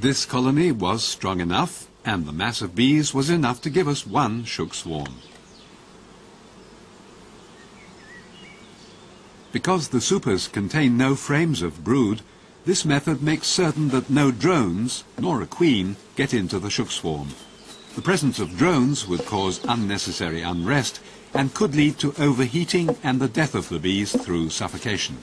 This colony was strong enough, and the mass of bees was enough to give us one shook swarm. Because the supers contain no frames of brood, this method makes certain that no drones, nor a queen, get into the shook swarm. The presence of drones would cause unnecessary unrest and could lead to overheating and the death of the bees through suffocation.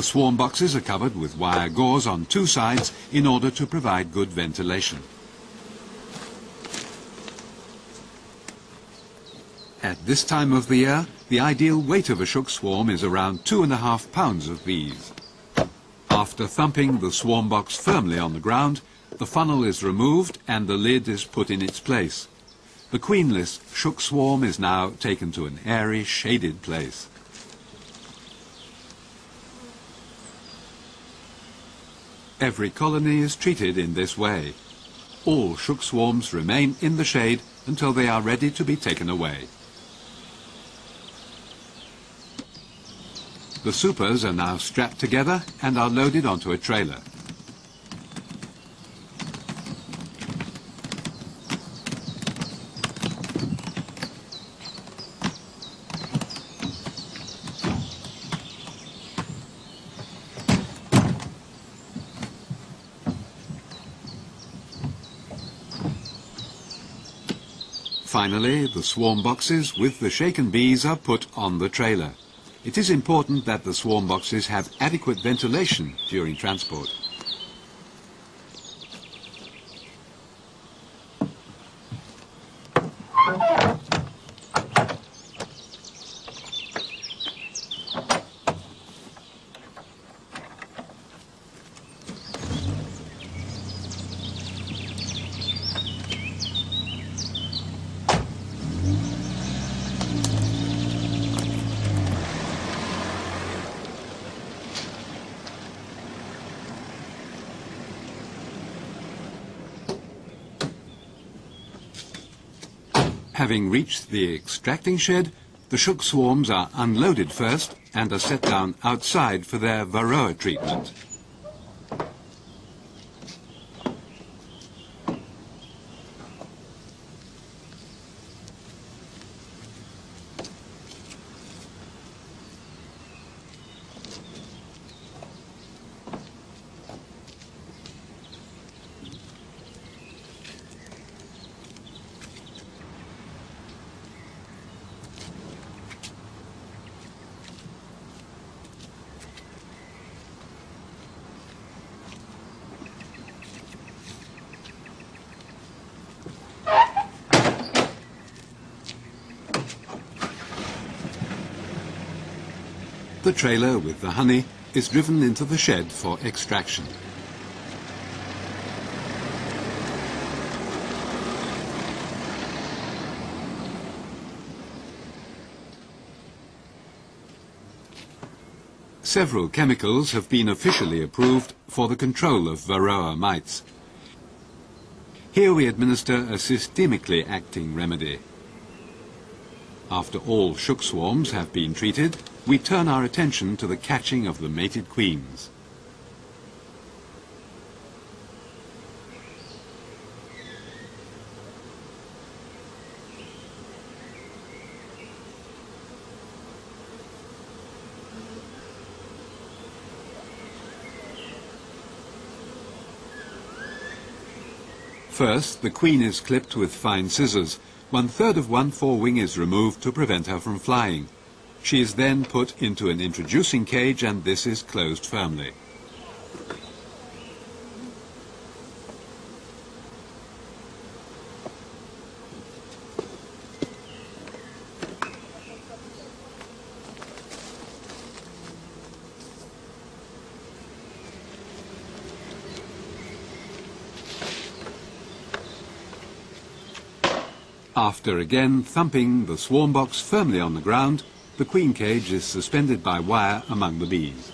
The swarm boxes are covered with wire gauze on two sides in order to provide good ventilation. At this time of the year, the ideal weight of a shook swarm is around two and a half pounds of bees. After thumping the swarm box firmly on the ground, the funnel is removed and the lid is put in its place. The queenless shook swarm is now taken to an airy, shaded place. Every colony is treated in this way. All shook swarms remain in the shade until they are ready to be taken away. The supers are now strapped together and are loaded onto a trailer. Finally, the swarm boxes with the shaken bees are put on the trailer. It is important that the swarm boxes have adequate ventilation during transport. Having reached the extracting shed, the shook swarms are unloaded first and are set down outside for their varroa treatment. The trailer with the honey is driven into the shed for extraction. Several chemicals have been officially approved for the control of varroa mites. Here we administer a systemically acting remedy. After all shook swarms have been treated, we turn our attention to the catching of the mated queens. First, the queen is clipped with fine scissors. One third of one forewing is removed to prevent her from flying. She is then put into an introducing cage and this is closed firmly. After again thumping the swarm box firmly on the ground, the queen cage is suspended by wire among the bees.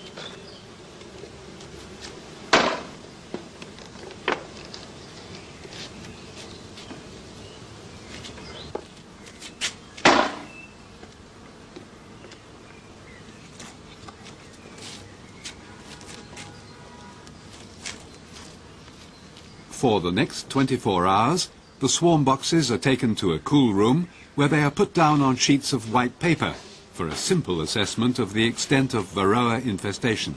For the next 24 hours, the swarm boxes are taken to a cool room where they are put down on sheets of white paper for a simple assessment of the extent of Varroa infestation.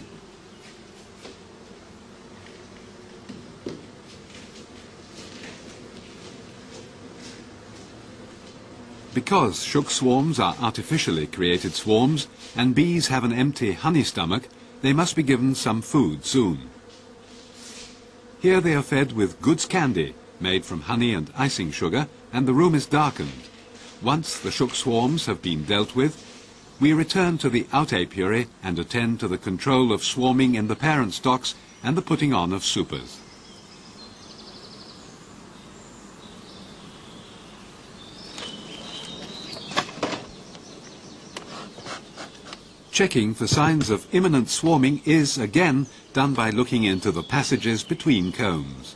Because shook swarms are artificially created swarms and bees have an empty honey stomach, they must be given some food soon. Here they are fed with Good's candy, made from honey and icing sugar, and the room is darkened. Once the shook swarms have been dealt with, we return to the out-apiary and attend to the control of swarming in the parent stocks and the putting on of supers. Checking for signs of imminent swarming is, again, done by looking into the passages between combs.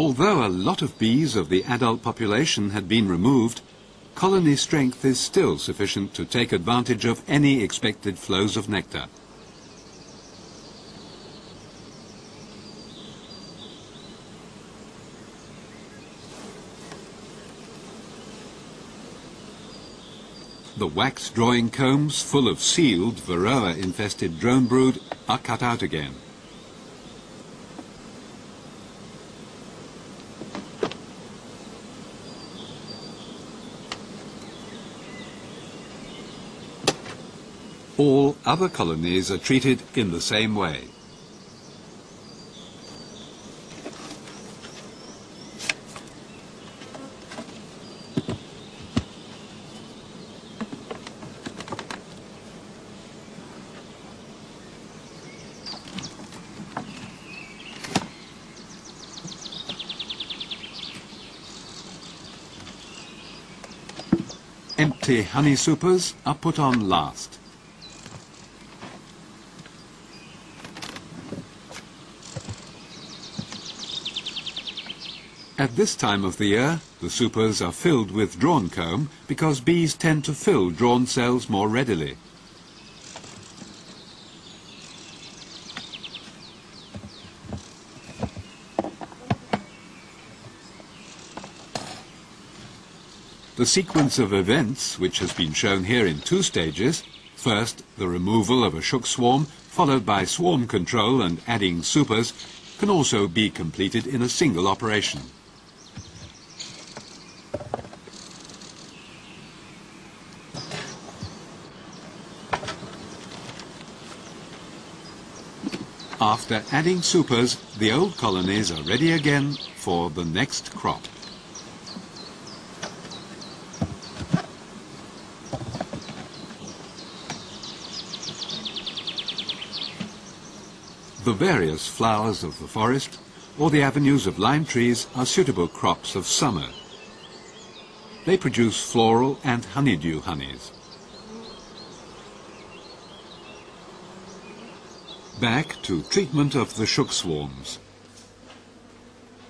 Although a lot of bees of the adult population had been removed, colony strength is still sufficient to take advantage of any expected flows of nectar. The wax drawing combs full of sealed Varroa-infested drone brood are cut out again. All other colonies are treated in the same way. Empty honey supers are put on last. At this time of the year, the supers are filled with drawn comb because bees tend to fill drawn cells more readily. The sequence of events, which has been shown here in two stages, first the removal of a shook swarm, followed by swarm control and adding supers, can also be completed in a single operation. After adding supers, the old colonies are ready again for the next crop. The various flowers of the forest or the avenues of lime trees are suitable crops of summer. They produce floral and honeydew honeys. Back to treatment of the shook swarms.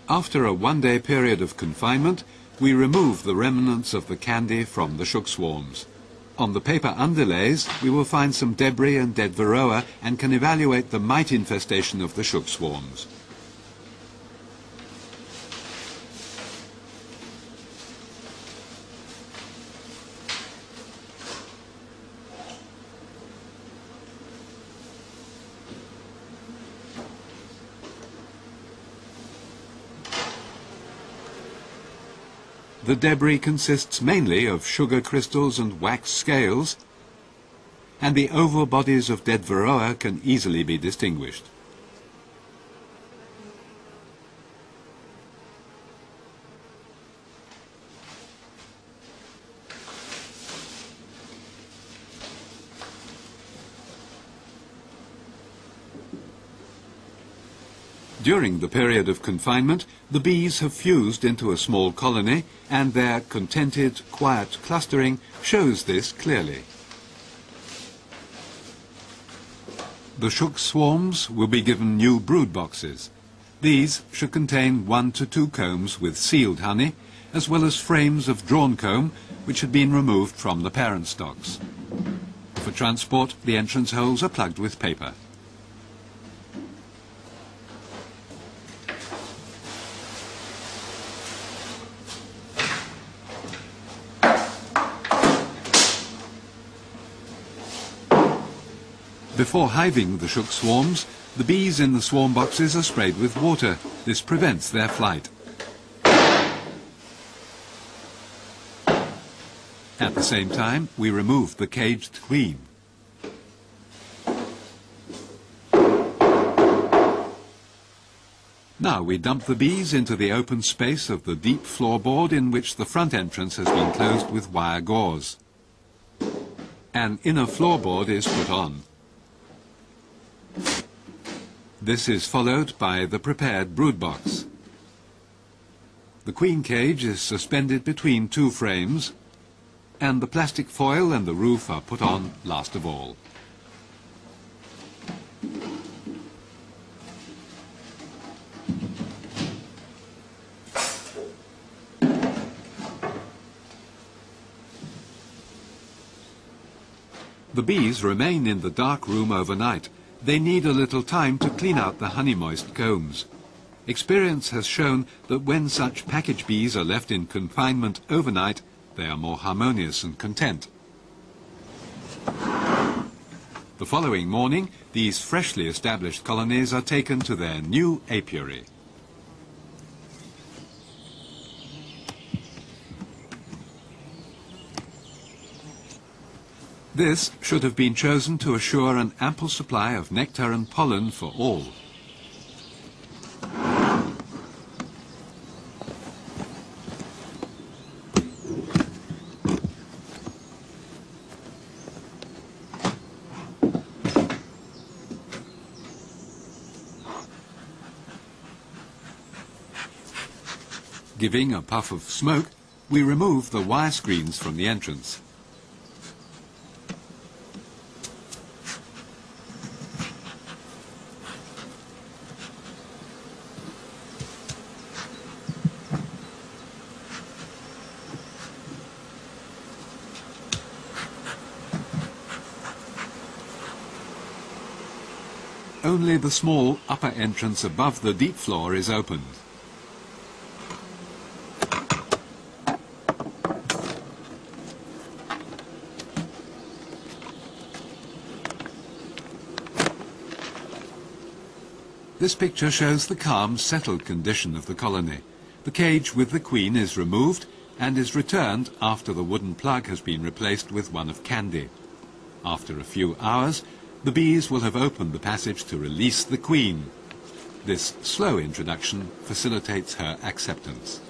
After a one-day period of confinement, we remove the remnants of the candy from the shook swarms. On the paper underlays, we will find some debris and dead varroa and can evaluate the mite infestation of the shook swarms. The debris consists mainly of sugar crystals and wax scales, and the oval bodies of dead varroa can easily be distinguished. During the period of confinement, the bees have fused into a small colony and their contented, quiet clustering shows this clearly. The shook swarms will be given new brood boxes. These should contain one to two combs with sealed honey, as well as frames of drawn comb which had been removed from the parent stocks. For transport, the entrance holes are plugged with paper. Before hiving the shook swarms, the bees in the swarm boxes are sprayed with water. This prevents their flight. At the same time, we remove the caged queen. Now we dump the bees into the open space of the deep floorboard in which the front entrance has been closed with wire gauze. An inner floorboard is put on. This is followed by the prepared brood box. The queen cage is suspended between two frames and the plastic foil and the roof are put on last of all. The bees remain in the dark room overnight they need a little time to clean out the honey-moist combs. Experience has shown that when such package bees are left in confinement overnight, they are more harmonious and content. The following morning, these freshly established colonies are taken to their new apiary. This should have been chosen to assure an ample supply of nectar and pollen for all. Giving a puff of smoke, we remove the wire screens from the entrance. Only the small upper entrance above the deep floor is opened. This picture shows the calm, settled condition of the colony. The cage with the queen is removed and is returned after the wooden plug has been replaced with one of candy. After a few hours, the bees will have opened the passage to release the queen. This slow introduction facilitates her acceptance.